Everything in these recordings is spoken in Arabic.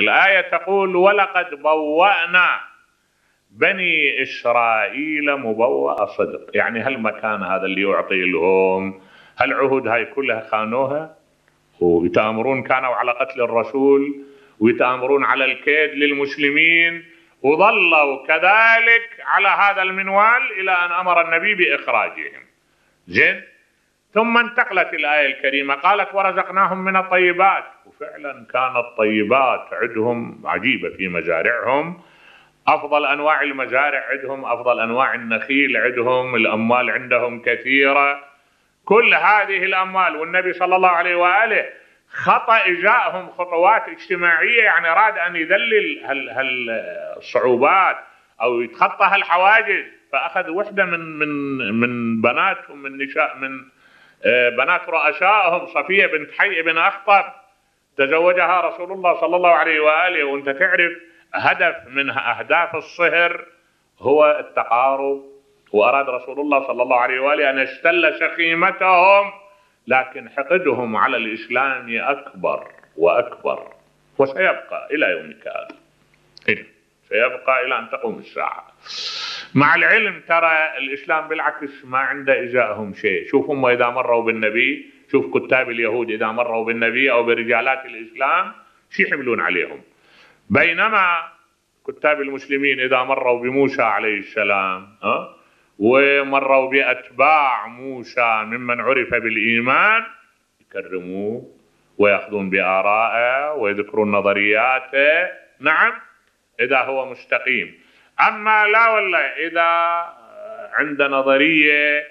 الآية تقول ولقد بوأنا بني إسرائيل مبوأ صدق. يعني هالمكان هذا اللي يعطي لهم؟ هالعهود هاي كلها خانوها؟ ويتآمرون كانوا على قتل الرسول ويتآمرون على الكيد للمسلمين وظلوا كذلك على هذا المنوال إلى أن أمر النبي بإخراجهم. زين؟ ثم انتقلت الآية الكريمة. قالت ورزقناهم من الطيبات. وفعلا كانت طيبات عندهم عجيبة في مزارعهم. أفضل أنواع المزارع عندهم أفضل أنواع النخيل عندهم الأموال عندهم كثيرة. كل هذه الأموال والنبي صلى الله عليه وآله خطأ جاءهم خطوات اجتماعية يعني أراد أن يذلل هالصعوبات أو يتخطى هالحواجز. فأخذ وحدة من من من بناتهم من نشاء من آه، بنات رؤسائهم صفية بنت حي بن أخطب تزوجها رسول الله صلى الله عليه وآله. وأنت تعرف هدف من أهداف الصهر هو التقارب. وأراد رسول الله صلى الله عليه وآله أن يستل شخيمتهم لكن حقدهم على الإسلام أكبر وأكبر وسيبقى إلى يومك هذا إيه. سيبقى إلى أن تقوم الساعة. مع العلم ترى الإسلام بالعكس ما عنده إزاءهم شيء. شوف هم إذا مروا بالنبي شوف كتاب اليهود إذا مروا بالنبي أو برجالات الإسلام شو يحملون عليهم؟ بينما كتاب المسلمين إذا مروا بموسى عليه السلام ها؟ ومروا بأتباع موسى ممن عرف بالإيمان يكرموه ويأخذون بآرائه ويذكرون نظرياته. نعم إذا هو مستقيم. أما لا والله إذا عند نظرية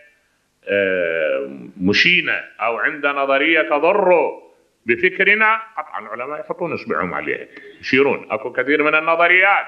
آه، مشينة أو عند نظرية تضره بفكرنا قطعا العلماء يحطون إصبعهم عليه يشيرون. أكو كثير من النظريات